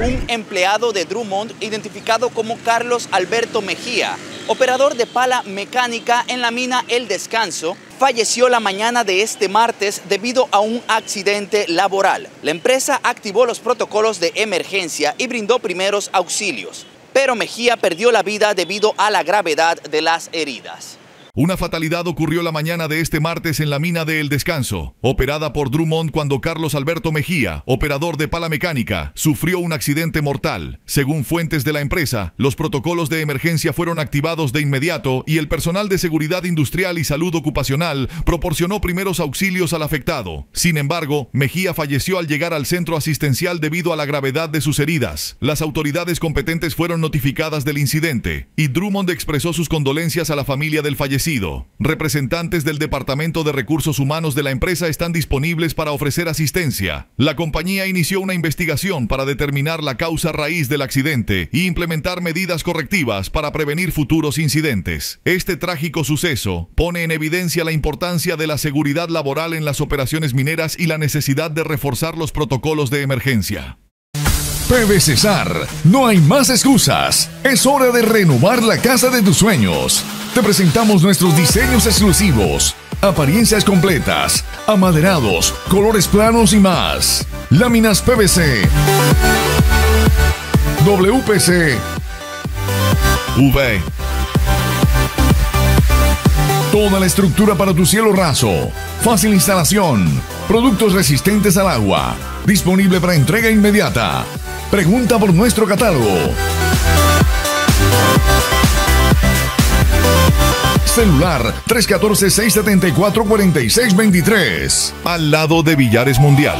un empleado de Drummond identificado como Carlos Alberto Mejía, operador de pala mecánica en la mina El Descanso, falleció la mañana de este martes debido a un accidente laboral. La empresa activó los protocolos de emergencia y brindó primeros auxilios, pero Mejía perdió la vida debido a la gravedad de las heridas. Una fatalidad ocurrió la mañana de este martes en la mina de El Descanso, operada por Drummond cuando Carlos Alberto Mejía, operador de pala mecánica, sufrió un accidente mortal. Según fuentes de la empresa, los protocolos de emergencia fueron activados de inmediato y el personal de seguridad industrial y salud ocupacional proporcionó primeros auxilios al afectado. Sin embargo, Mejía falleció al llegar al centro asistencial debido a la gravedad de sus heridas. Las autoridades competentes fueron notificadas del incidente y Drummond expresó sus condolencias a la familia del fallecido Representantes del Departamento de Recursos Humanos de la empresa están disponibles para ofrecer asistencia. La compañía inició una investigación para determinar la causa raíz del accidente e implementar medidas correctivas para prevenir futuros incidentes. Este trágico suceso pone en evidencia la importancia de la seguridad laboral en las operaciones mineras y la necesidad de reforzar los protocolos de emergencia. PB Cesar, no hay más excusas. Es hora de renovar la casa de tus sueños. Te presentamos nuestros diseños exclusivos, apariencias completas, amaderados, colores planos y más. Láminas PVC, WPC, V. Toda la estructura para tu cielo raso. Fácil instalación. Productos resistentes al agua. Disponible para entrega inmediata. Pregunta por nuestro catálogo. Celular 314-674-4623. Al lado de Villares Mundial.